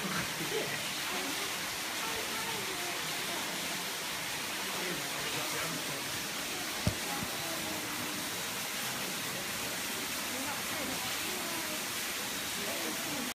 かかって。